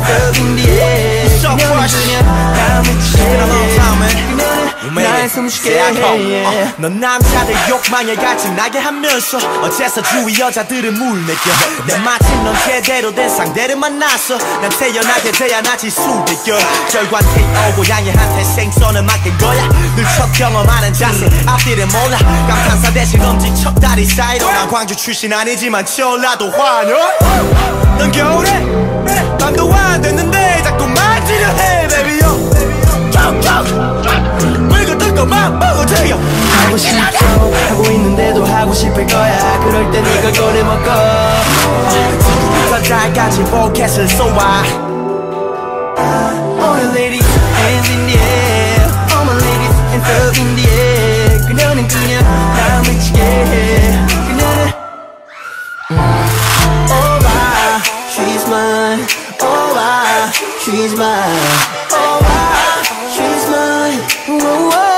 and love in the air So 그녀는 fresh. 그냥 나 미치게 Been 날. 숨쉬게. 해. 어, 넌 남자들 욕망에 같이 나게 하면서 어째서 주위 여자들은 물매겨 내 마침 넌 제대로 된 상대를 만났어 난 태어나게 돼야 나지 수백 여. 결과는 KO 고양이한테 생선을 맡긴 거야. 늘 첫 경험하는 자세. 앞뒤를 몰라. 감탄사 대신 엄지 척 다리 사이로. 난 광주 출신 아니지만 전라도 환영. 넌 겨울에 밤도 안됐 하고 싶을 거야 그럴 땐 이걸 꺼내 먹어 지금부터 달까지 포켓을 쏘아 All the ladies hands in the air All my ladies hands up in the air 그녀는 그냥 나 미치게 해 그녀는 Oh my she's mine Oh my she's mine Oh my she's mine Whoa, whoa,